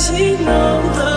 行囊的。